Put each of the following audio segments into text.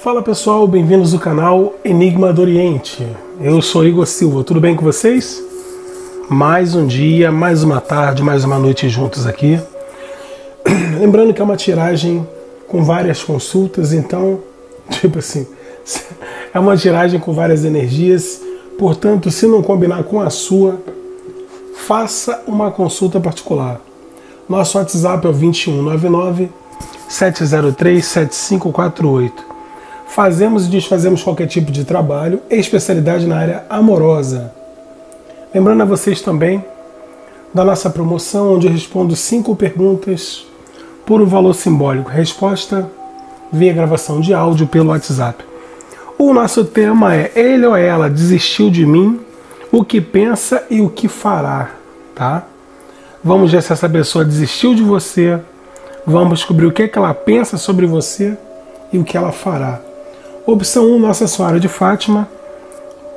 Fala pessoal, bem-vindos ao canal Enigma do Oriente. Eu sou Igor Silva, tudo bem com vocês? Mais um dia, mais uma tarde, mais uma noite juntos aqui. Lembrando que é uma tiragem com várias consultas, então, tipo assim, é uma tiragem com várias energias, portanto, se não combinar com a sua, faça uma consulta particular. Nosso WhatsApp é o 2199 703 7548. Fazemos e desfazemos qualquer tipo de trabalho, especialidade na área amorosa. Lembrando a vocês também da nossa promoção, onde eu respondo cinco perguntas por um valor simbólico. Resposta via gravação de áudio pelo WhatsApp. O nosso tema é Ele ou ela desistiu de mim, o que pensa e o que fará, tá? Vamos ver se essa pessoa desistiu de você. Vamos descobrir o que, é que ela pensa sobre você e o que ela fará. Opção 1, Nossa Senhora de Fátima.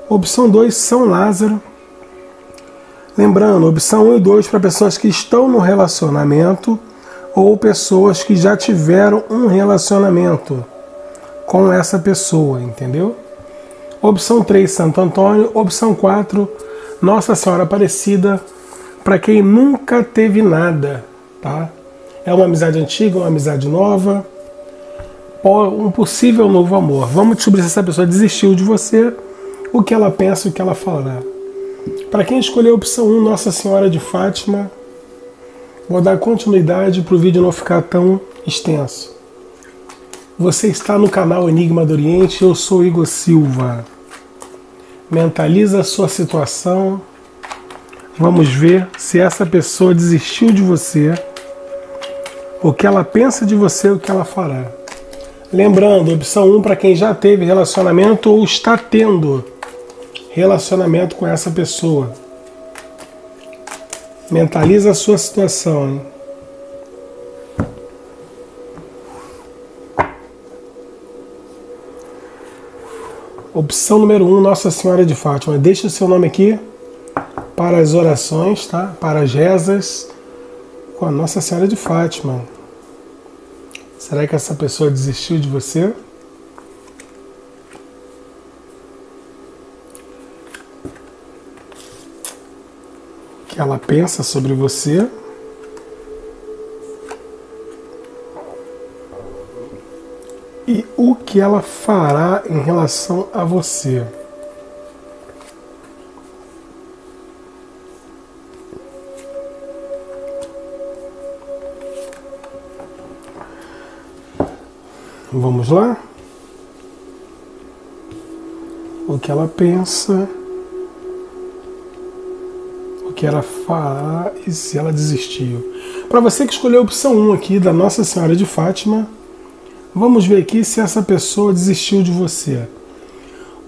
Opção 2, São Lázaro. Lembrando, opção 1 e 2 para pessoas que estão no relacionamento ou pessoas que já tiveram um relacionamento com essa pessoa, entendeu? Opção 3, Santo Antônio. Opção 4, Nossa Senhora Aparecida, para quem nunca teve nada, tá? É uma amizade antiga, uma amizade nova, um possível novo amor. Vamos descobrir se essa pessoa desistiu de você, o que ela pensa, o que ela falará. Para quem escolheu a opção 1, Nossa Senhora de Fátima, vou dar continuidade para o vídeo não ficar tão extenso. Você está no canal Enigma do Oriente, eu sou Igor Silva. Mentaliza a sua situação. Vamos ver se essa pessoa desistiu de você, o que ela pensa de você, o que ela fará. Lembrando, opção 1 para quem já teve relacionamento ou está tendo relacionamento com essa pessoa. Mentaliza a sua situação. Hein? Opção número 1, um, Nossa Senhora de Fátima. Deixe o seu nome aqui para as orações, tá? Para as rezas com a Nossa Senhora de Fátima. Será que essa pessoa desistiu de você? O que ela pensa sobre você? E o que ela fará em relação a você? Vamos lá? O que ela pensa, o que ela fará e se ela desistiu. Para você que escolheu a opção 1 aqui da Nossa Senhora de Fátima, vamos ver aqui se essa pessoa desistiu de você.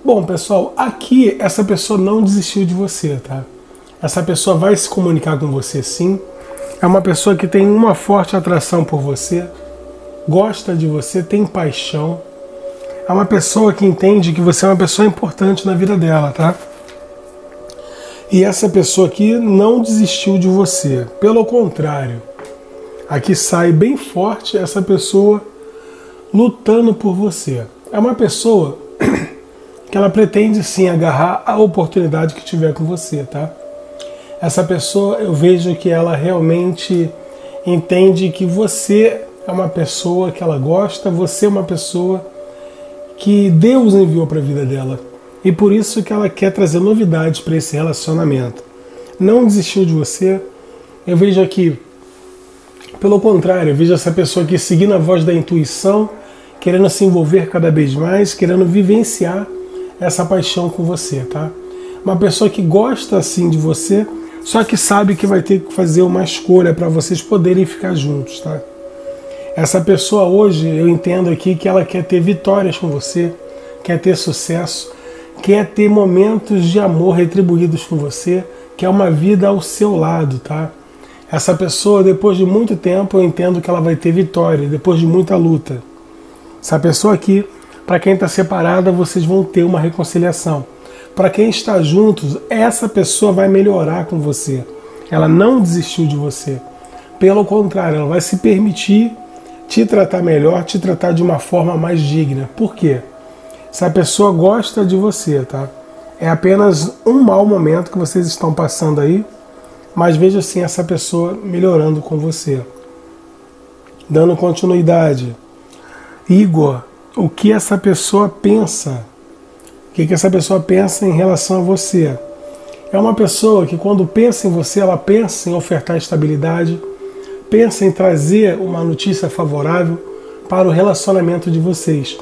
Bom, pessoal, aqui essa pessoa não desistiu de você, tá? Essa pessoa vai se comunicar com você sim. É uma pessoa que tem uma forte atração por você gosta de você, tem paixão. É uma pessoa que entende que você é uma pessoa importante na vida dela, tá? E essa pessoa aqui não desistiu de você. Pelo contrário, aqui sai bem forte essa pessoa lutando por você. É uma pessoa que ela pretende sim agarrar a oportunidade que tiver com você, tá? Essa pessoa, eu vejo que ela realmente entende que você é uma pessoa que ela gosta, você é uma pessoa que Deus enviou para a vida dela. E por isso que ela quer trazer novidades para esse relacionamento. Não desistiu de você. Eu vejo aqui, pelo contrário, eu vejo essa pessoa aqui seguindo a voz da intuição, querendo se envolver cada vez mais, querendo vivenciar essa paixão com você, tá? Uma pessoa que gosta assim de você, só que sabe que vai ter que fazer uma escolha para vocês poderem ficar juntos, tá? Essa pessoa hoje, eu entendo aqui que ela quer ter vitórias com você, quer ter sucesso, quer ter momentos de amor retribuídos com você, quer uma vida ao seu lado, tá? Essa pessoa, depois de muito tempo, eu entendo que ela vai ter vitória, depois de muita luta. Essa pessoa aqui, para quem está separada, vocês vão ter uma reconciliação. Para quem está juntos, essa pessoa vai melhorar com você. Ela não desistiu de você. Pelo contrário, ela vai se permitir te tratar melhor, te tratar de uma forma mais digna. Por quê? Se a pessoa gosta de você, tá? É apenas um mau momento que vocês estão passando aí, mas veja assim essa pessoa melhorando com você. Dando continuidade. Igor, o que essa pessoa pensa? O que, que essa pessoa pensa em relação a você? É uma pessoa que, quando pensa em você, ela pensa em ofertar estabilidade, pensa em trazer uma notícia favorável para o relacionamento de vocês.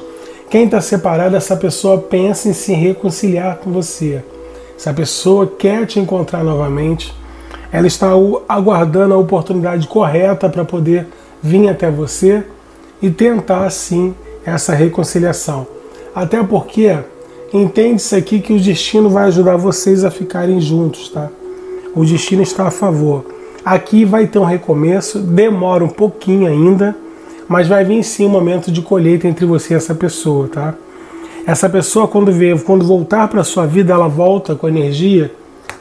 Quem está separado, essa pessoa pensa em se reconciliar com você. Essa pessoa quer te encontrar novamente, ela está aguardando a oportunidade correta para poder vir até você e tentar, sim, essa reconciliação. Até porque entende-se aqui que o destino vai ajudar vocês a ficarem juntos, tá? O destino está a favor. Aqui vai ter um recomeço, demora um pouquinho ainda, mas vai vir sim um momento de colheita entre você e essa pessoa, tá? Essa pessoa quando vê, quando voltar para sua vida, ela volta com a energia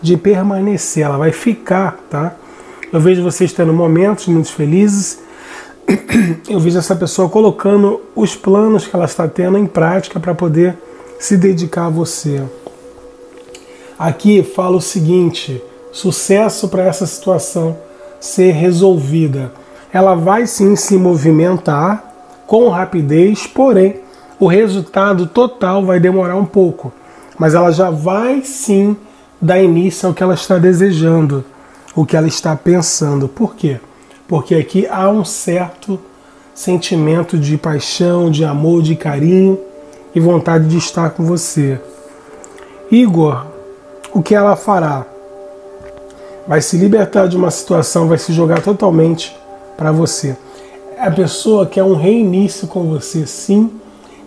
de permanecer, ela vai ficar, tá? Eu vejo vocês tendo momentos muito felizes. Eu vejo essa pessoa colocando os planos que ela está tendo em prática para poder se dedicar a você. Aqui fala o seguinte: sucesso para essa situação ser resolvida. Ela vai sim se movimentar com rapidez, porém o resultado total vai demorar um pouco, mas ela já vai sim dar início ao que ela está desejando, o que ela está pensando. Por quê? Porque aqui há um certo sentimento de paixão, de amor, de carinho e vontade de estar com você. Igor, o que ela fará? Vai se libertar de uma situação, vai se jogar totalmente para você. A pessoa quer um reinício com você, sim,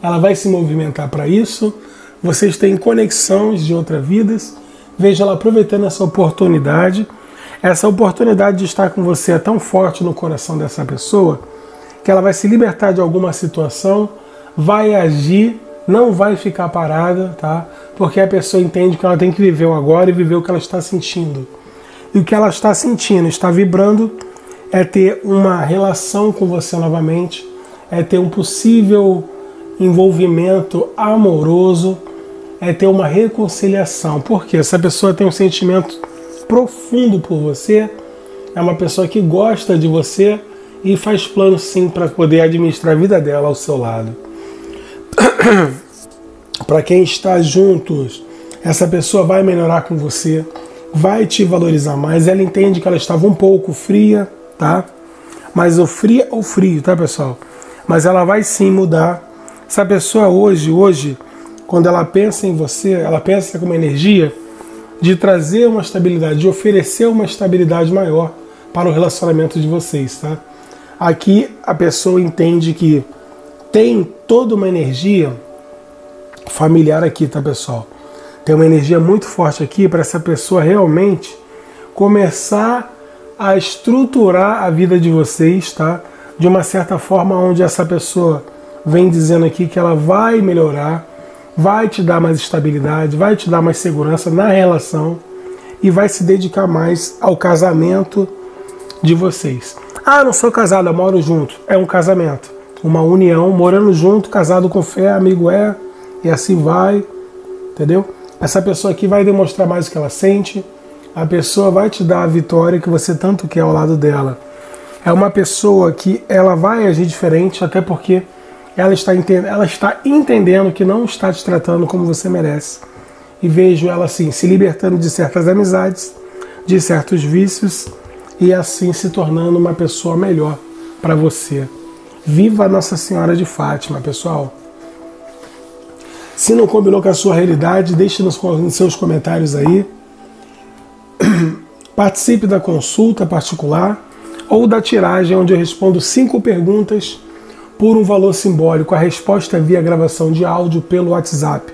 ela vai se movimentar para isso. Vocês têm conexões de outras vidas. Veja ela aproveitando essa oportunidade. Essa oportunidade de estar com você é tão forte no coração dessa pessoa que ela vai se libertar de alguma situação, vai agir não vai ficar parada, tá? Porque a pessoa entende que ela tem que viver o agora e viver o que ela está sentindo. E o que ela está sentindo, está vibrando, é ter uma relação com você novamente, é ter um possível envolvimento amoroso, é ter uma reconciliação. Porque essa pessoa tem um sentimento profundo por você, é uma pessoa que gosta de você e faz planos sim para poder administrar a vida dela ao seu lado. para quem está juntos, essa pessoa vai melhorar com você, vai te valorizar mais. Ela entende que ela estava um pouco fria, tá? Mas o fria ou frio, tá, pessoal? Mas ela vai sim mudar. Essa pessoa hoje, hoje, quando ela pensa em você, ela pensa com uma energia de trazer uma estabilidade, de oferecer uma estabilidade maior para o relacionamento de vocês, tá? Aqui a pessoa entende que tem toda uma energia familiar aqui, tá, pessoal? Tem uma energia muito forte aqui para essa pessoa realmente começar a estruturar a vida de vocês, tá? De uma certa forma onde essa pessoa vem dizendo aqui que ela vai melhorar, vai te dar mais estabilidade, vai te dar mais segurança na relação e vai se dedicar mais ao casamento de vocês. Ah, não sou casado, moro junto. É um casamento uma união, morando junto, casado com fé, amigo é, e assim vai, entendeu? Essa pessoa aqui vai demonstrar mais o que ela sente, a pessoa vai te dar a vitória que você tanto quer ao lado dela. É uma pessoa que ela vai agir diferente, até porque ela está, entendendo, ela está entendendo que não está te tratando como você merece. E vejo ela assim, se libertando de certas amizades, de certos vícios e assim se tornando uma pessoa melhor para você. Viva Nossa Senhora de Fátima, pessoal. Se não combinou com a sua realidade, deixe nos seus comentários aí. Participe da consulta particular ou da tiragem, onde eu respondo cinco perguntas por um valor simbólico. A resposta é via gravação de áudio pelo WhatsApp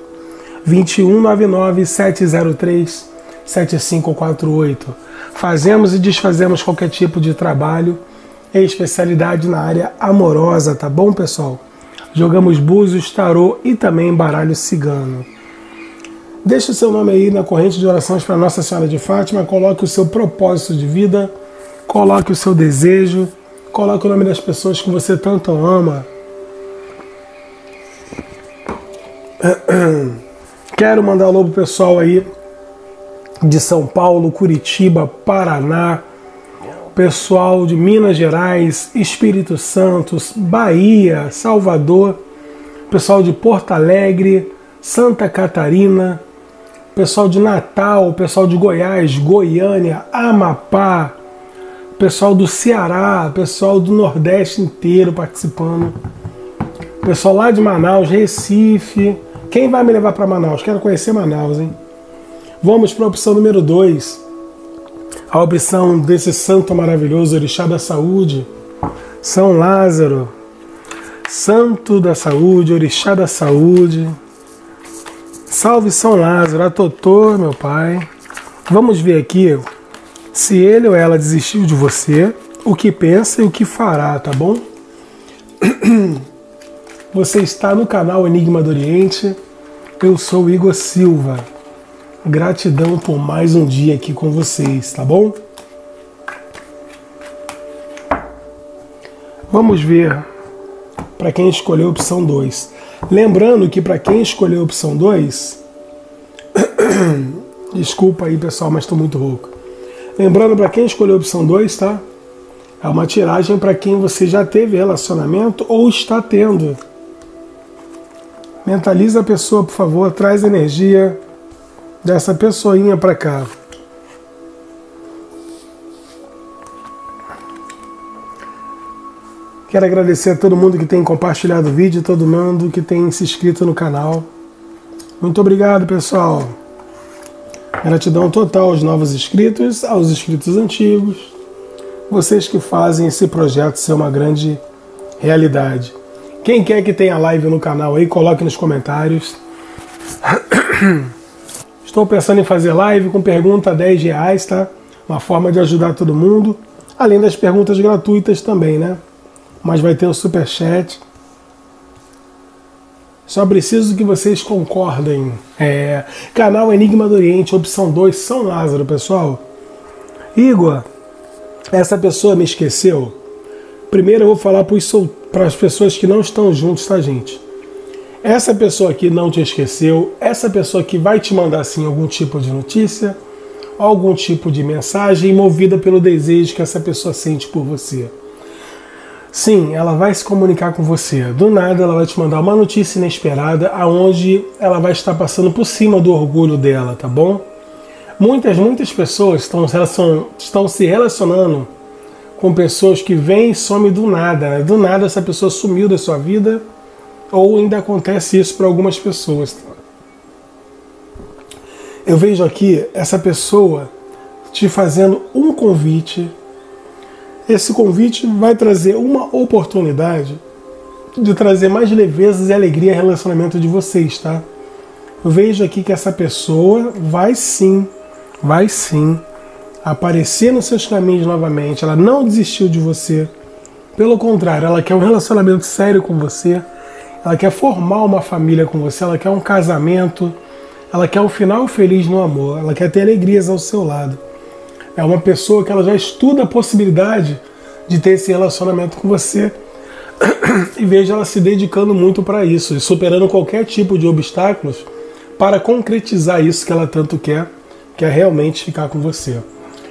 2199 703 7548. Fazemos e desfazemos qualquer tipo de trabalho é especialidade na área amorosa, tá bom, pessoal? Jogamos búzios, tarô e também baralho cigano. Deixe o seu nome aí na corrente de orações para Nossa Senhora de Fátima, coloque o seu propósito de vida, coloque o seu desejo Coloque o nome das pessoas que você tanto ama. Quero mandar alô pro pessoal aí de São Paulo, Curitiba, Paraná, pessoal de Minas Gerais, Espírito Santo, Bahia, Salvador, pessoal de Porto Alegre, Santa Catarina, pessoal de Natal, pessoal de Goiás, Goiânia, Amapá, pessoal do Ceará, pessoal do Nordeste inteiro participando, pessoal lá de Manaus, Recife. Quem vai me levar para Manaus? Quero conhecer Manaus, hein? Vamos para a opção número 2. A opção desse santo maravilhoso, Orixá da Saúde, São Lázaro, Santo da Saúde, Orixá da Saúde. Salve São Lázaro, a Totô, meu pai. Vamos ver aqui se ele ou ela desistiu de você, o que pensa e o que fará, tá bom? Você está no canal Enigma do Oriente. Eu sou Igor Silva. Gratidão por mais um dia aqui com vocês, tá bom? Vamos ver para quem escolheu a opção 2. Lembrando que para quem escolheu a opção 2, desculpa aí pessoal, mas estou muito rouco. Lembrando para quem escolheu a opção 2, tá? É uma tiragem para quem você já teve relacionamento ou está tendo. Mentaliza a pessoa, por favor, traz energia dessa pessoinha para cá. Quero agradecer a todo mundo que tem compartilhado o vídeo, todo mundo que tem se inscrito no canal. Muito obrigado, pessoal. Gratidão total aos novos inscritos, aos inscritos antigos, vocês que fazem esse projeto ser uma grande realidade. Quem quer que tenha live no canal aí, coloque nos comentários. Estou pensando em fazer live com pergunta a 10 reais, tá? Uma forma de ajudar todo mundo. Além das perguntas gratuitas também, né? Mas vai ter o super chat. Só preciso que vocês concordem. É, canal Enigma do Oriente, opção 2, São Lázaro, pessoal. Igor, essa pessoa me esqueceu. Primeiro eu vou falar para as pessoas que não estão juntos, tá, gente? Essa pessoa que não te esqueceu, essa pessoa que vai te mandar assim algum tipo de notícia, algum tipo de mensagem movida pelo desejo que essa pessoa sente por você. Sim, ela vai se comunicar com você. Do nada ela vai te mandar uma notícia inesperada aonde ela vai estar passando por cima do orgulho dela, tá bom? Muitas, muitas pessoas estão, estão se relacionando com pessoas que vêm e somem do nada. Né? Do nada essa pessoa sumiu da sua vida ou ainda acontece isso para algumas pessoas. Eu vejo aqui essa pessoa te fazendo um convite. Esse convite vai trazer uma oportunidade de trazer mais leveza e alegria ao relacionamento de vocês, tá? Eu vejo aqui que essa pessoa vai sim, vai sim aparecer nos seus caminhos novamente. Ela não desistiu de você. Pelo contrário, ela quer um relacionamento sério com você ela quer formar uma família com você, ela quer um casamento, ela quer um final feliz no amor, ela quer ter alegrias ao seu lado. É uma pessoa que ela já estuda a possibilidade de ter esse relacionamento com você e veja ela se dedicando muito para isso e superando qualquer tipo de obstáculos para concretizar isso que ela tanto quer, que é realmente ficar com você.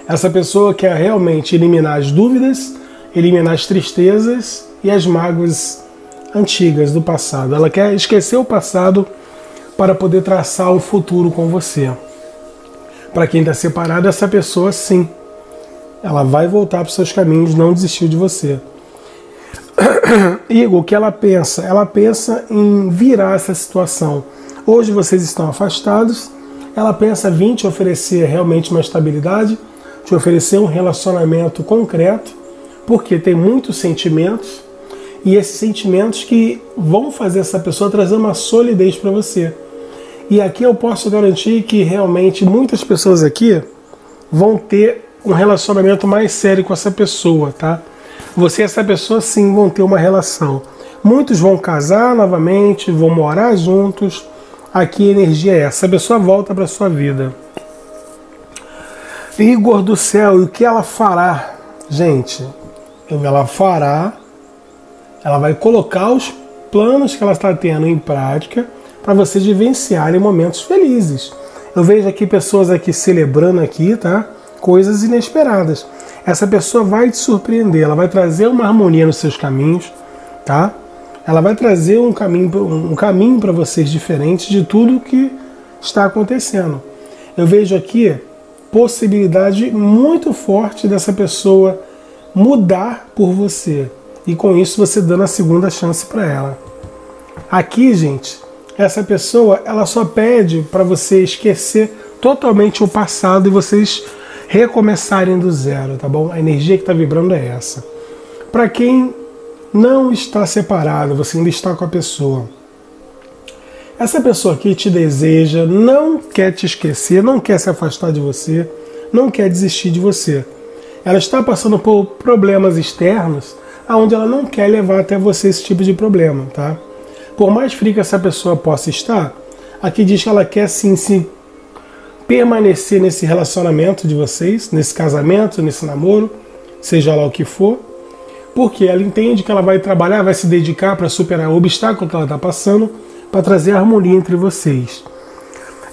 Essa pessoa quer realmente eliminar as dúvidas, eliminar as tristezas e as mágoas antigas do passado. Ela quer esquecer o passado para poder traçar o futuro com você. Para quem está separado, essa pessoa sim, ela vai voltar para os seus caminhos, não desistiu de você. Igor, o que ela pensa? Ela pensa em virar essa situação. Hoje vocês estão afastados, ela pensa vir te oferecer realmente uma estabilidade, te oferecer um relacionamento concreto, porque tem muitos sentimentos, e esses sentimentos que vão fazer essa pessoa trazer uma solidez para você. E aqui eu posso garantir que realmente muitas pessoas aqui vão ter um relacionamento mais sério com essa pessoa, tá? Você e essa pessoa sim vão ter uma relação. Muitos vão casar novamente, vão morar juntos. Aqui a energia é essa, a pessoa volta para sua vida. Igor do céu, e o que ela fará? Gente, ela fará, ela vai colocar os planos que ela está tendo em prática para vocês vivenciarem momentos felizes. Eu vejo aqui pessoas aqui celebrando aqui, tá? Coisas inesperadas. Essa pessoa vai te surpreender, ela vai trazer uma harmonia nos seus caminhos, tá? Ela vai trazer um caminho, um caminho para vocês diferente de tudo que está acontecendo. Eu vejo aqui possibilidade muito forte dessa pessoa mudar por você e com isso você dando a segunda chance para ela. Aqui, gente, essa pessoa ela só pede para você esquecer totalmente o passado e vocês recomeçarem do zero, tá bom? A energia que está vibrando é essa. Para quem não está separado, você ainda está com a pessoa. Essa pessoa aqui te deseja, não quer te esquecer, não quer se afastar de você, não quer desistir de você. Ela está passando por problemas externos, aonde ela não quer levar até você esse tipo de problema, tá? Por mais fria que essa pessoa possa estar, aqui diz que ela quer sim se permanecer nesse relacionamento de vocês, nesse casamento, nesse namoro, seja lá o que for, porque ela entende que ela vai trabalhar, vai se dedicar para superar o obstáculo que ela está passando, para trazer harmonia entre vocês.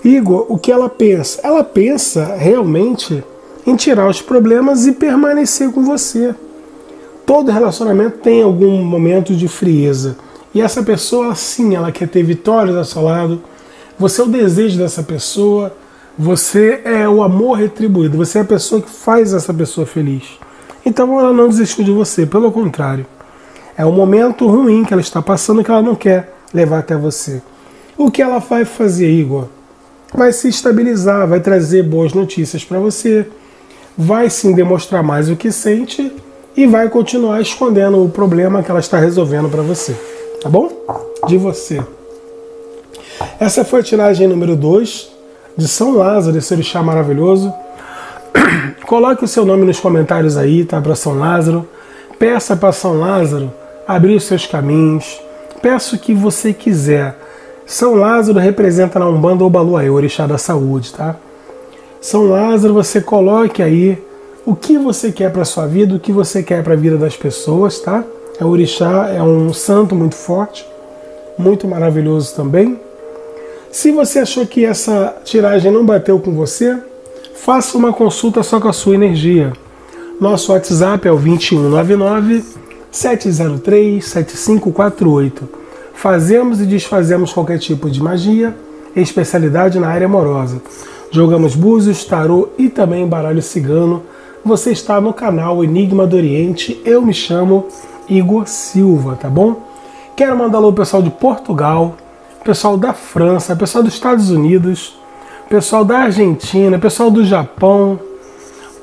Igor, o que ela pensa? Ela pensa realmente em tirar os problemas e permanecer com você. Todo relacionamento tem algum momento de frieza. E essa pessoa, sim, ela quer ter vitórias ao seu lado. Você é o desejo dessa pessoa. Você é o amor retribuído. Você é a pessoa que faz essa pessoa feliz. Então ela não desistiu de você, pelo contrário. É um momento ruim que ela está passando que ela não quer levar até você. O que ela vai fazer, Igor? Vai se estabilizar, vai trazer boas notícias para você, vai sim demonstrar mais o que sente e vai continuar escondendo o problema que ela está resolvendo para você tá bom? De você. Essa foi a tiragem número 2 de São Lázaro, esse orixá maravilhoso. Coloque o seu nome nos comentários aí, tá? Para São Lázaro. Peça para São Lázaro abrir os seus caminhos. Peça o que você quiser. São Lázaro representa na Umbanda o Baluaê, o orixá da saúde, tá? São Lázaro, você coloque aí o que você quer para sua vida, o que você quer para a vida das pessoas, tá? É o orixá, é um santo muito forte, muito maravilhoso também. Se você achou que essa tiragem não bateu com você, faça uma consulta só com a sua energia. Nosso WhatsApp é o 2199 703 7548. Fazemos e desfazemos qualquer tipo de magia, especialidade na área amorosa. Jogamos búzios, tarô e também baralho cigano. Você está no canal Enigma do Oriente. Eu me chamo Igor Silva, tá bom? Quero mandar alô pessoal de Portugal, pessoal da França, pessoal dos Estados Unidos, pessoal da Argentina, pessoal do Japão,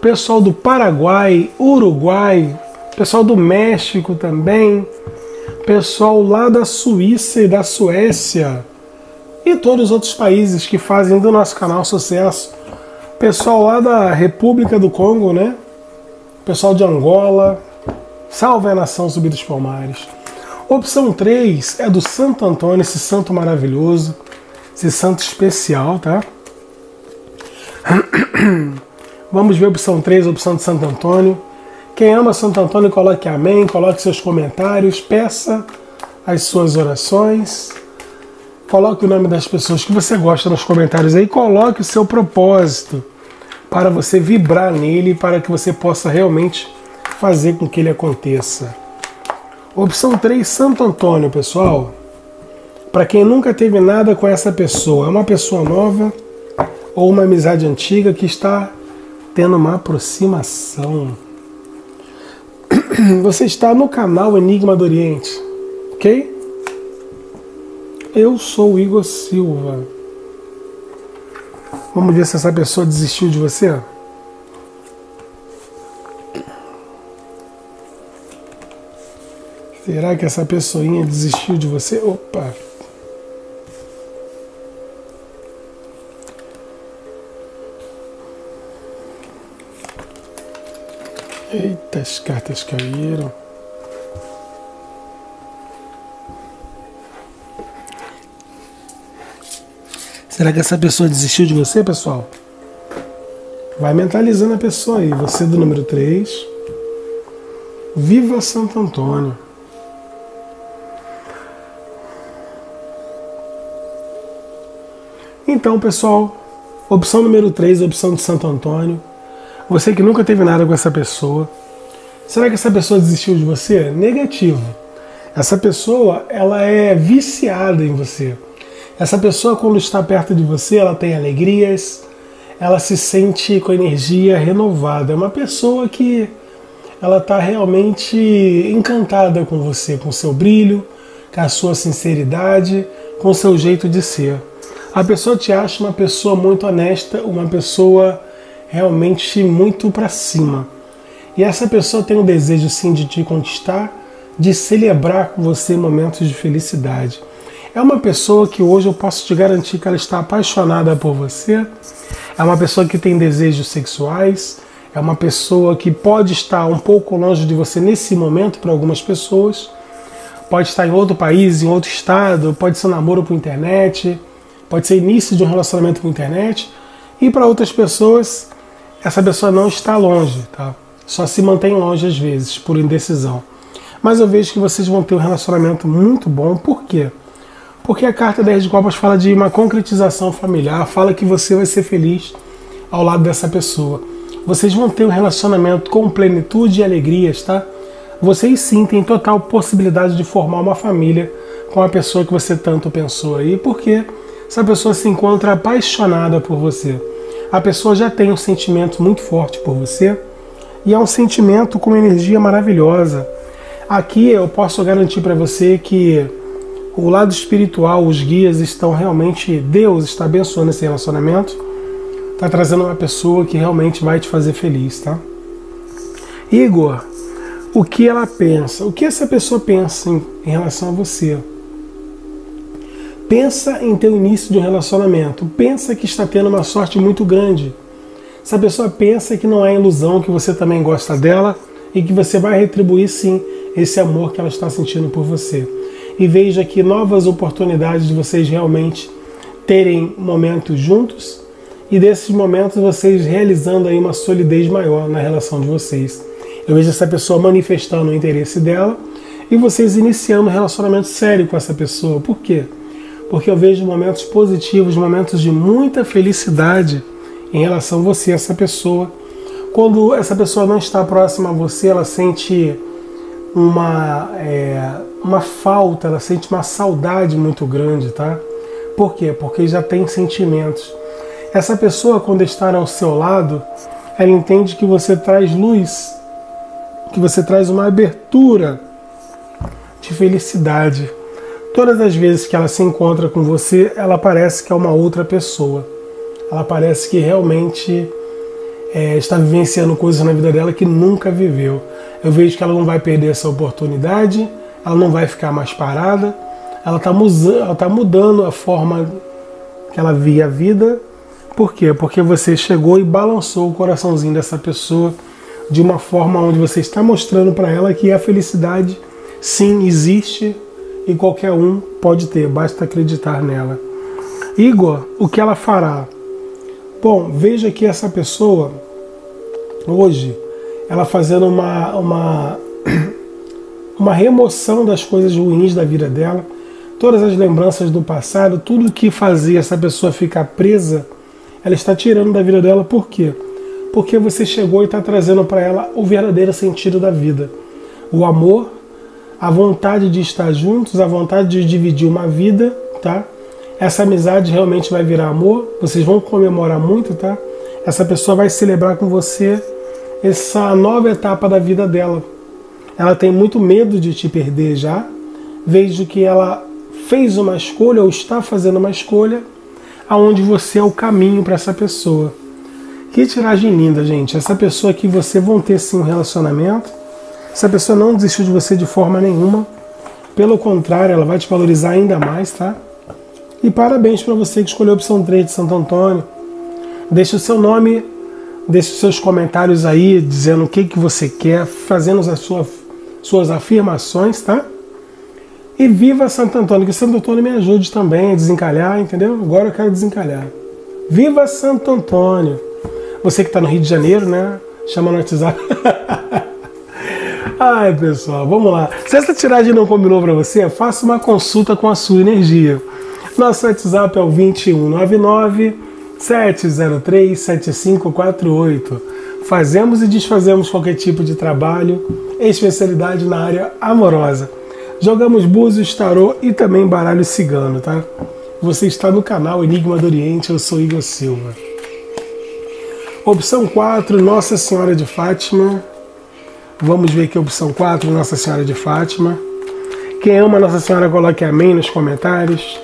pessoal do Paraguai, Uruguai, pessoal do México também, pessoal lá da Suíça e da Suécia e todos os outros países que fazem do nosso canal sucesso. Pessoal lá da República do Congo, né? Pessoal de Angola, Salve a nação subir dos palmares. Opção 3 é do Santo Antônio, esse santo maravilhoso, esse santo especial, tá? Vamos ver a opção 3, a opção de Santo Antônio. Quem ama Santo Antônio, coloque amém, coloque seus comentários, peça as suas orações. Coloque o nome das pessoas que você gosta nos comentários aí, coloque o seu propósito para você vibrar nele, para que você possa realmente fazer com que ele aconteça. Opção 3, Santo Antônio, pessoal. Para quem nunca teve nada com essa pessoa, é uma pessoa nova ou uma amizade antiga que está tendo uma aproximação. Você está no canal Enigma do Oriente, ok? Eu sou o Igor Silva. Vamos ver se essa pessoa desistiu de você? Será que essa pessoinha desistiu de você? Opa! Eita, as cartas caíram. Será que essa pessoa desistiu de você, pessoal? Vai mentalizando a pessoa aí. Você do número 3. Viva Santo Antônio! Então, pessoal, opção número 3, opção de Santo Antônio. Você que nunca teve nada com essa pessoa. Será que essa pessoa desistiu de você? Negativo. Essa pessoa, ela é viciada em você. Essa pessoa, quando está perto de você, ela tem alegrias, ela se sente com energia renovada. É uma pessoa que ela está realmente encantada com você, com seu brilho, com a sua sinceridade, com o seu jeito de ser. A pessoa te acha uma pessoa muito honesta, uma pessoa realmente muito para cima. E essa pessoa tem o desejo sim de te conquistar, de celebrar com você momentos de felicidade. É uma pessoa que hoje eu posso te garantir que ela está apaixonada por você. É uma pessoa que tem desejos sexuais. É uma pessoa que pode estar um pouco longe de você nesse momento para algumas pessoas. Pode estar em outro país, em outro estado. Pode ser um namoro por internet pode ser início de um relacionamento a internet, e para outras pessoas, essa pessoa não está longe, tá? Só se mantém longe às vezes, por indecisão. Mas eu vejo que vocês vão ter um relacionamento muito bom, por quê? Porque a carta 10 de Copas fala de uma concretização familiar, fala que você vai ser feliz ao lado dessa pessoa. Vocês vão ter um relacionamento com plenitude e alegrias, tá? Vocês sim têm total possibilidade de formar uma família com a pessoa que você tanto pensou aí, porque essa pessoa se encontra apaixonada por você. A pessoa já tem um sentimento muito forte por você e é um sentimento com uma energia maravilhosa. Aqui eu posso garantir para você que o lado espiritual, os guias estão realmente, Deus está abençoando esse relacionamento, está trazendo uma pessoa que realmente vai te fazer feliz, tá? Igor, o que ela pensa? O que essa pessoa pensa em, em relação a você? pensa em ter o início de um relacionamento, pensa que está tendo uma sorte muito grande. Essa pessoa pensa que não é ilusão, que você também gosta dela e que você vai retribuir sim esse amor que ela está sentindo por você. E veja aqui novas oportunidades de vocês realmente terem momentos juntos e desses momentos vocês realizando aí uma solidez maior na relação de vocês. Eu vejo essa pessoa manifestando o interesse dela e vocês iniciando um relacionamento sério com essa pessoa. Por quê? porque eu vejo momentos positivos, momentos de muita felicidade em relação a você, essa pessoa. Quando essa pessoa não está próxima a você, ela sente uma, é, uma falta, ela sente uma saudade muito grande, tá? Por quê? Porque já tem sentimentos. Essa pessoa, quando está ao seu lado, ela entende que você traz luz, que você traz uma abertura de felicidade. Todas as vezes que ela se encontra com você, ela parece que é uma outra pessoa. Ela parece que realmente é, está vivenciando coisas na vida dela que nunca viveu. Eu vejo que ela não vai perder essa oportunidade, ela não vai ficar mais parada, ela está tá mudando a forma que ela via a vida. Por quê? Porque você chegou e balançou o coraçãozinho dessa pessoa de uma forma onde você está mostrando para ela que a felicidade sim existe e qualquer um pode ter, basta acreditar nela. Igor, o que ela fará? Bom, veja que essa pessoa, hoje, ela fazendo uma, uma, uma remoção das coisas ruins da vida dela, todas as lembranças do passado, tudo que fazia essa pessoa ficar presa, ela está tirando da vida dela, por quê? Porque você chegou e está trazendo para ela o verdadeiro sentido da vida. O amor, a vontade de estar juntos, a vontade de dividir uma vida, tá? Essa amizade realmente vai virar amor, vocês vão comemorar muito, tá? Essa pessoa vai celebrar com você essa nova etapa da vida dela. Ela tem muito medo de te perder já, vejo que ela fez uma escolha ou está fazendo uma escolha aonde você é o caminho para essa pessoa. Que tiragem linda, gente. Essa pessoa que você vão ter sim um relacionamento essa pessoa não desistiu de você de forma nenhuma. Pelo contrário, ela vai te valorizar ainda mais, tá? E parabéns para você que escolheu a opção 3 de Santo Antônio. Deixe o seu nome, deixe os seus comentários aí, dizendo o que, que você quer, fazendo as sua, suas afirmações, tá? E viva Santo Antônio, que Santo Antônio me ajude também a desencalhar, entendeu? Agora eu quero desencalhar. Viva Santo Antônio! Você que está no Rio de Janeiro, né? Chama no WhatsApp. Ai, pessoal, vamos lá. Se essa tiragem não combinou para você, faça uma consulta com a sua energia. Nosso WhatsApp é o 2199 703 7548. Fazemos e desfazemos qualquer tipo de trabalho, especialidade na área amorosa. Jogamos búzios, tarô e também baralho cigano, tá? Você está no canal Enigma do Oriente, eu sou Igor Silva. Opção 4, Nossa Senhora de Fátima. Vamos ver aqui a opção 4, Nossa Senhora de Fátima. Quem ama Nossa Senhora, coloque amém nos comentários.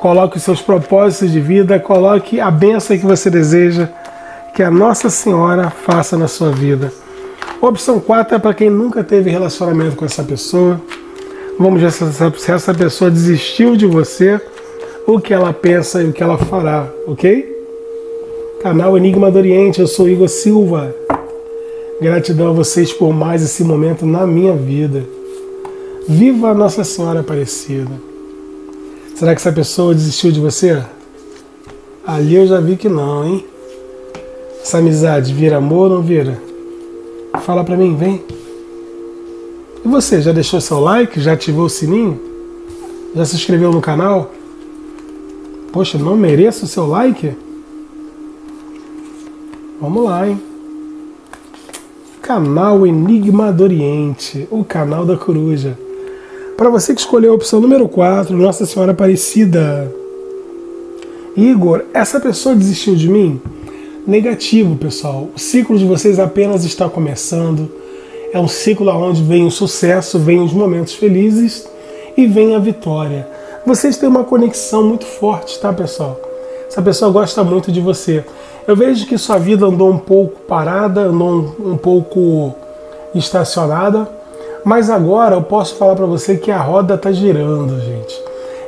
Coloque os seus propósitos de vida, coloque a benção que você deseja que a Nossa Senhora faça na sua vida. Opção 4 é para quem nunca teve relacionamento com essa pessoa. Vamos ver se essa, pessoa desistiu de você, o que ela pensa e o que ela fará, ok? Canal Enigma do Oriente, eu sou Igor Silva. Gratidão a vocês por mais esse momento na minha vida. Viva Nossa Senhora Aparecida. Será que essa pessoa desistiu de você? Ali eu já vi que não, hein? Essa amizade vira amor ou não vira? Fala pra mim, vem. E você, já deixou seu like? Já ativou o sininho? Já se inscreveu no canal? Poxa, não mereço o seu like? Vamos lá, hein? Canal Enigma do Oriente, o canal da coruja. Para você que escolheu a opção número 4, Nossa Senhora Aparecida. Igor, essa pessoa desistiu de mim? Negativo, pessoal. O ciclo de vocês apenas está começando. É um ciclo onde vem o sucesso, vem os momentos felizes e vem a vitória. Vocês têm uma conexão muito forte, tá, pessoal? Essa pessoa gosta muito de você. Eu vejo que sua vida andou um pouco parada, andou um, pouco estacionada, mas agora eu posso falar para você que a roda está girando, gente.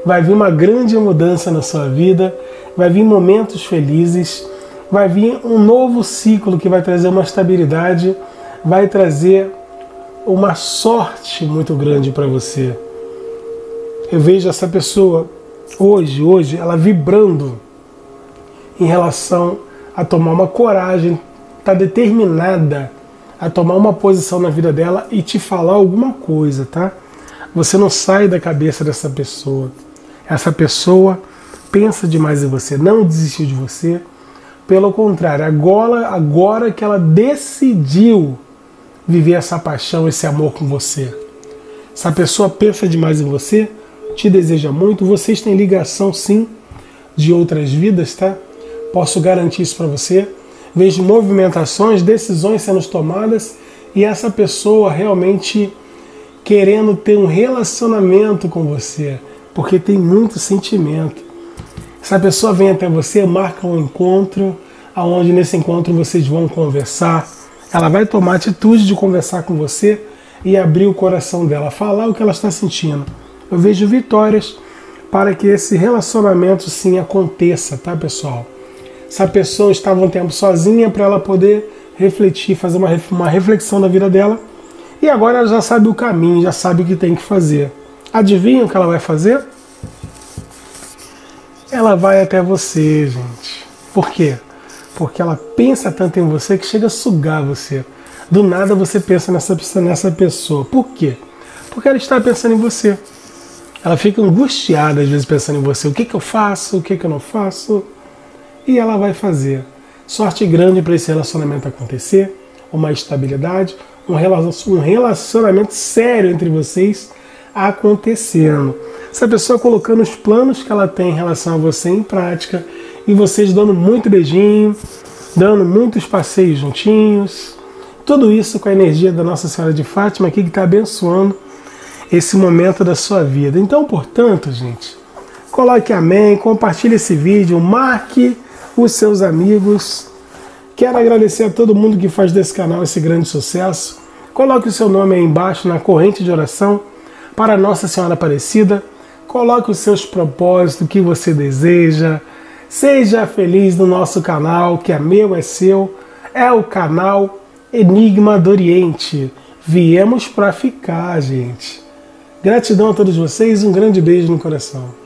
Vai vir uma grande mudança na sua vida, vai vir momentos felizes vai vir um novo ciclo que vai trazer uma estabilidade, vai trazer uma sorte muito grande para você. Eu vejo essa pessoa hoje, hoje, ela vibrando em relação a tomar uma coragem, está determinada a tomar uma posição na vida dela e te falar alguma coisa, tá? Você não sai da cabeça dessa pessoa. Essa pessoa pensa demais em você, não desistiu de você pelo contrário, agora, agora que ela decidiu viver essa paixão, esse amor com você. Essa pessoa pensa demais em você, te deseja muito, vocês têm ligação sim de outras vidas, tá? Posso garantir isso para você. Vejo movimentações, decisões sendo tomadas e essa pessoa realmente querendo ter um relacionamento com você, porque tem muito sentimento. Essa pessoa vem até você, marca um encontro, aonde nesse encontro vocês vão conversar. Ela vai tomar atitude de conversar com você e abrir o coração dela, falar o que ela está sentindo. Eu vejo vitórias para que esse relacionamento sim aconteça, tá, pessoal? Essa pessoa estava um tempo sozinha para ela poder refletir, fazer uma, uma reflexão da vida dela. E agora ela já sabe o caminho, já sabe o que tem que fazer. Adivinha o que ela vai fazer? Ela vai até você, gente. Por quê? Porque ela pensa tanto em você que chega a sugar você. Do nada você pensa nessa, nessa pessoa. Por quê? Porque ela está pensando em você. Ela fica angustiada às vezes pensando em você. O que, que eu faço? O que, que eu não faço? E ela vai fazer. Sorte grande para esse relacionamento acontecer, uma estabilidade, um relacionamento sério entre vocês acontecendo. Essa pessoa colocando os planos que ela tem em relação a você em prática e vocês dando muito beijinho, dando muitos passeios juntinhos. Tudo isso com a energia da Nossa Senhora de Fátima aqui que está abençoando esse momento da sua vida. Então, portanto, gente, coloque amém, compartilhe esse vídeo, marque os seus amigos. Quero agradecer a todo mundo que faz desse canal esse grande sucesso. Coloque o seu nome aí embaixo na corrente de oração para Nossa Senhora Aparecida. Coloque os seus propósitos, o que você deseja. Seja feliz no nosso canal, que é meu, é seu. É o canal Enigma do Oriente. Viemos para ficar, gente. Gratidão a todos vocês, um grande beijo no coração.